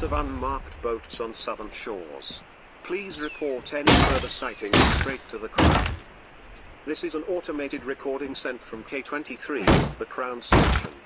Of unmarked boats on southern shores. Please report any further sightings straight to the Crown. This is an automated recording sent from K23, the Crown Station.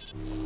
you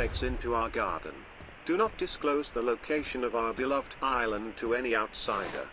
into our garden. Do not disclose the location of our beloved island to any outsider.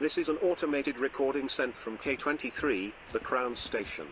This is an automated recording sent from K23, the Crown Station.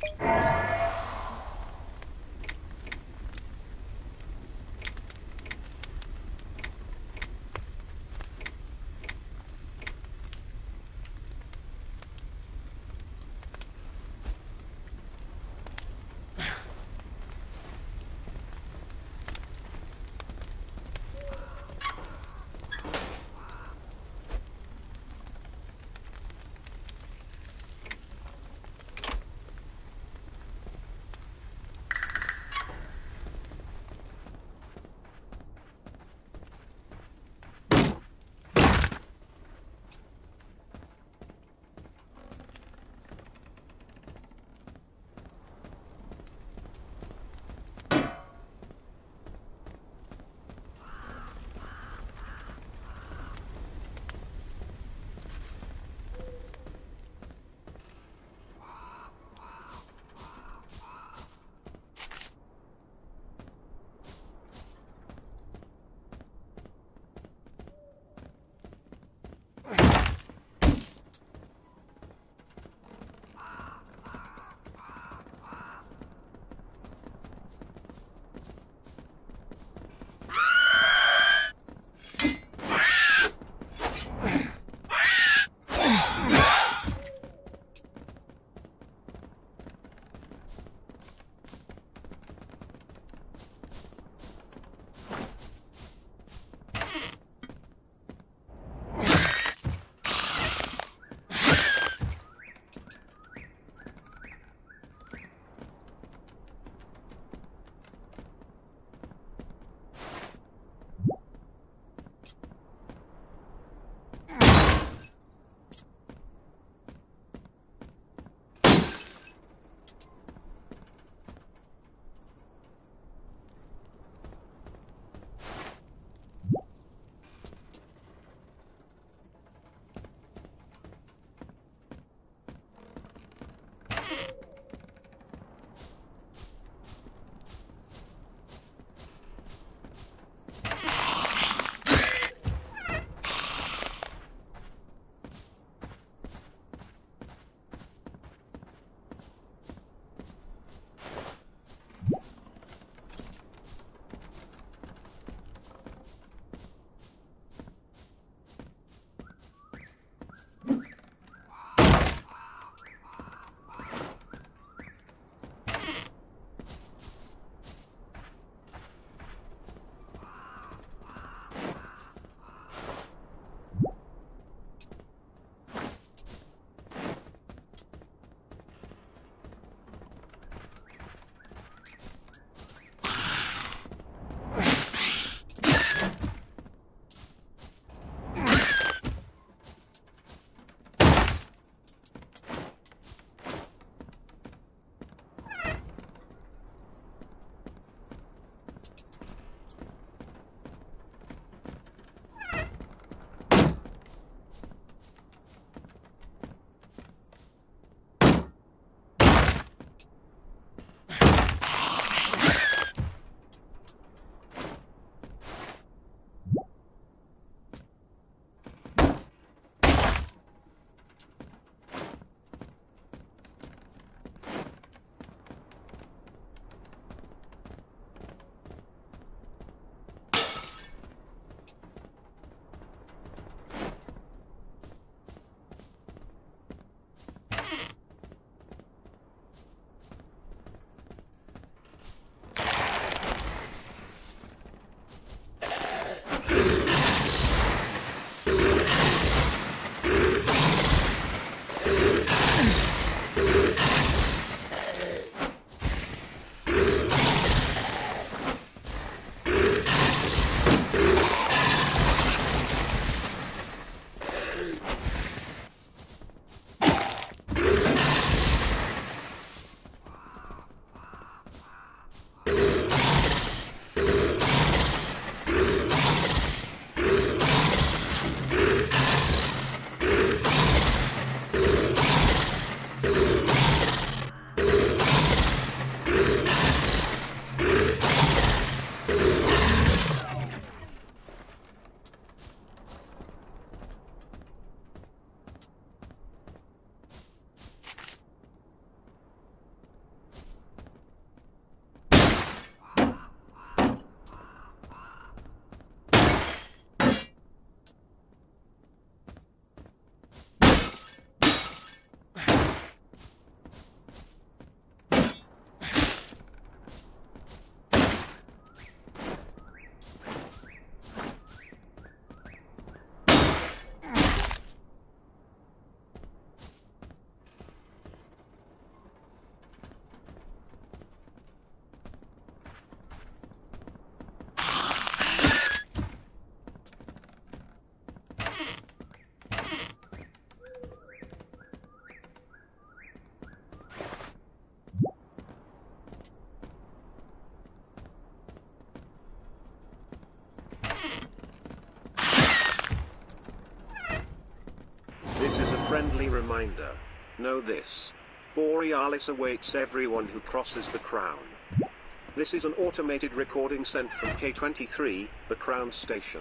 Música friendly reminder. Know this. Borealis awaits everyone who crosses the Crown. This is an automated recording sent from K23, the Crown Station.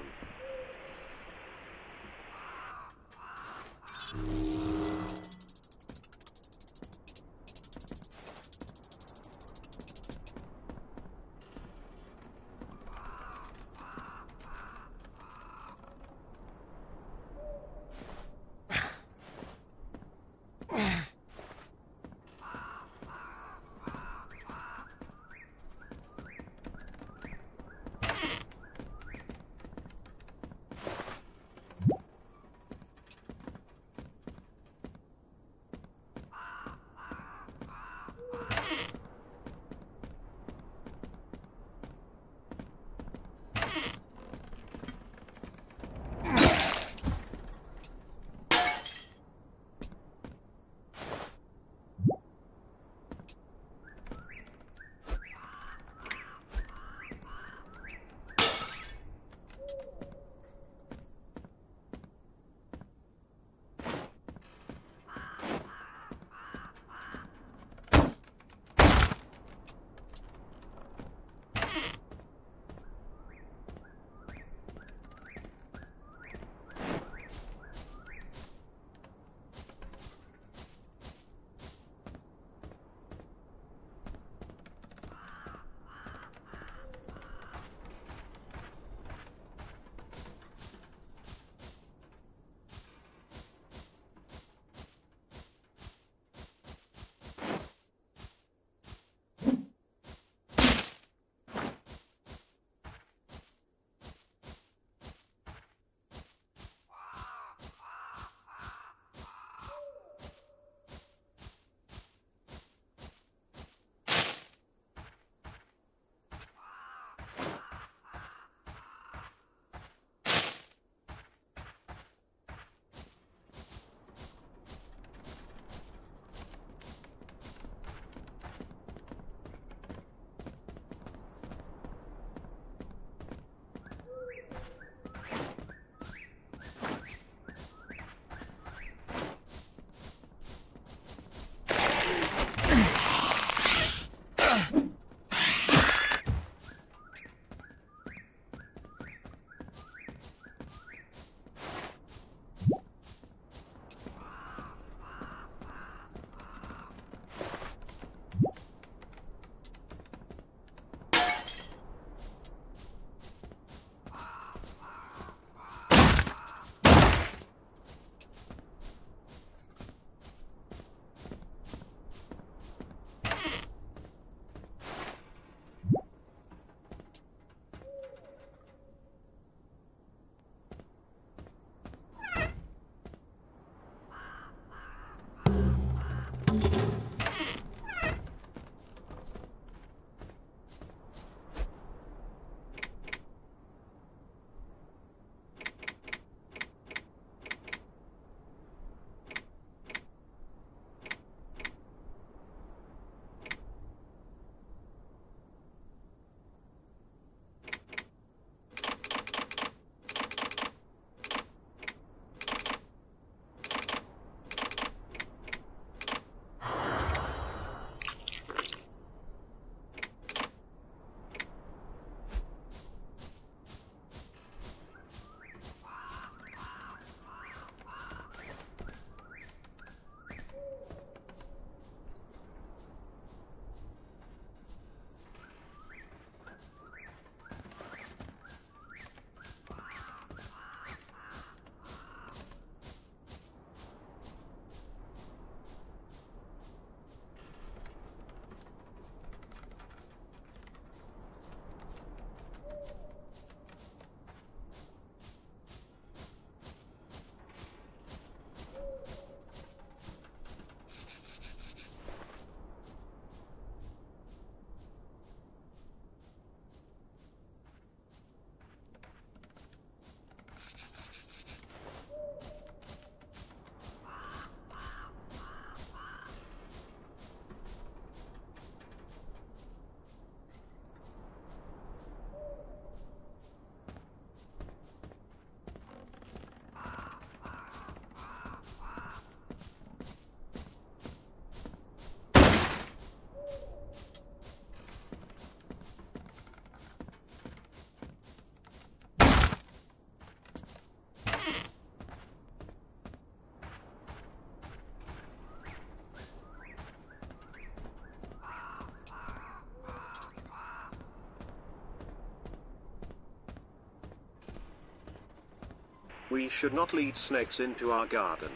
We should not lead snakes into our garden.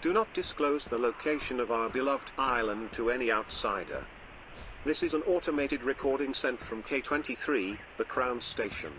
Do not disclose the location of our beloved island to any outsider. This is an automated recording sent from K23, the Crown Station.